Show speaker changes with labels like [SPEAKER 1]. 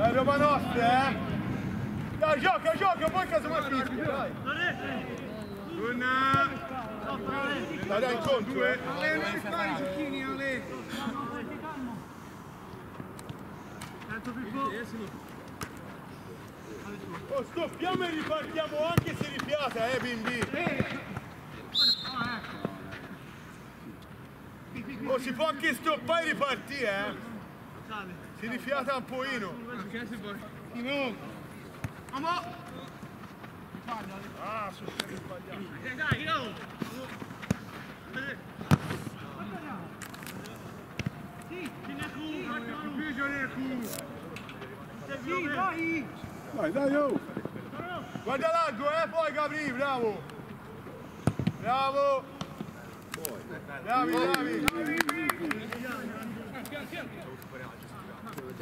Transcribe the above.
[SPEAKER 1] Dai, roba nostra, eh. Dai, gioca, gioca, poi casomai fischia, dai. Una. Dai, dai, incontro, eh.
[SPEAKER 2] Ale, non li fare i giochini, Ale!
[SPEAKER 3] Tanto Pippo.
[SPEAKER 1] Oh, stoppiamo e ripartiamo anche se rifiata, eh, bimbi. Oh, si può anche stoppare e ripartire, eh. Si rifiata un pochino.
[SPEAKER 3] Vamo.
[SPEAKER 1] Ah, sono sbagliato.
[SPEAKER 3] Eh, dai, oh. Sì, ce n'è cu, Manu.
[SPEAKER 1] Più Gianecu.
[SPEAKER 3] Sì, dai.
[SPEAKER 1] Dai, dai, oh. Guarda largo, eh, poi Gabri, bravo. Bravo. Bravi, bravi. thank